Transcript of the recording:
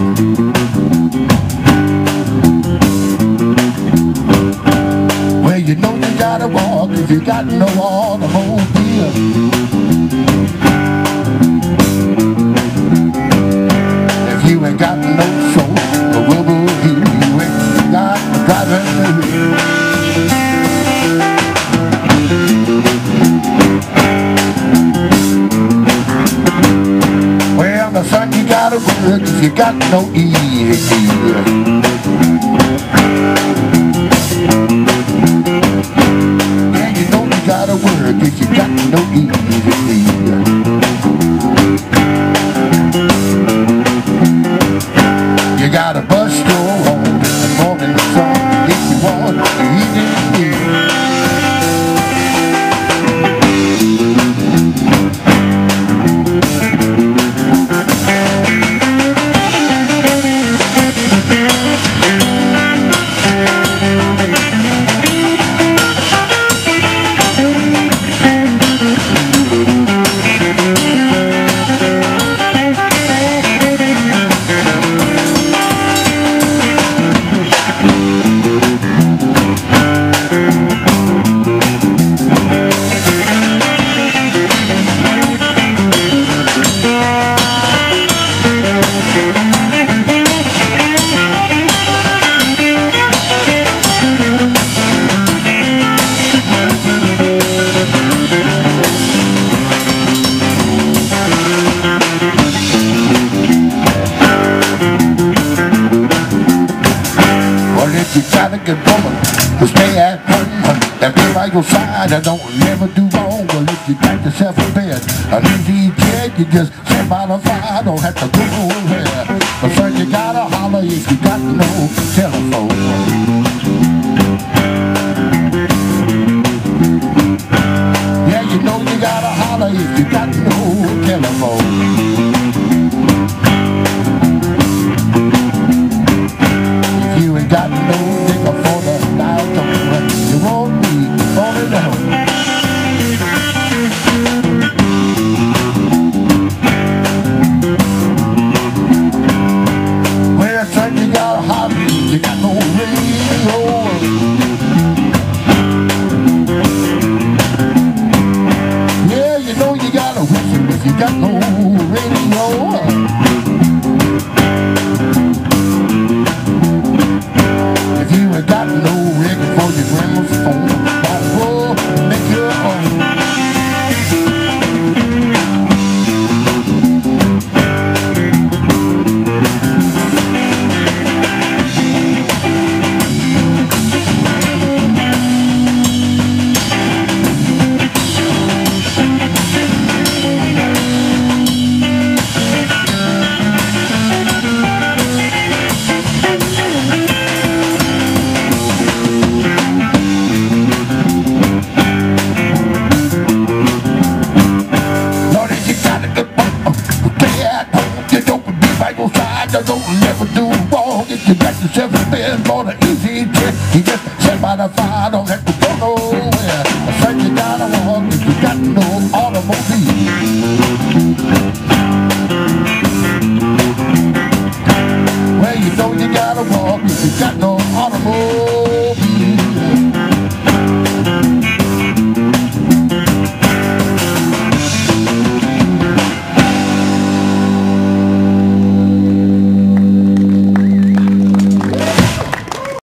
Well, you know you gotta walk if you got no automobile. If you ain't got no soul, you got no ear. Well, if you got a good woman to stay at home and be by your side, I don't never do wrong. Well, if you got yourself a bed, an easy chair, you just sit by the fire, don't have to go nowhere. But son, you gotta holler if you got no telephone. Yeah, you know you gotta holler if you got no telephone. Got no nigga for the dial tone, you won't be it down. Well, son, you got a hobby, you got no radio. wall, if you got yourself a bed for the easy trick. You just sit by the fire, don't have to go nowhere. I said you gotta walk, if you got no automobile. Well, you know you gotta walk, if you got no automobile.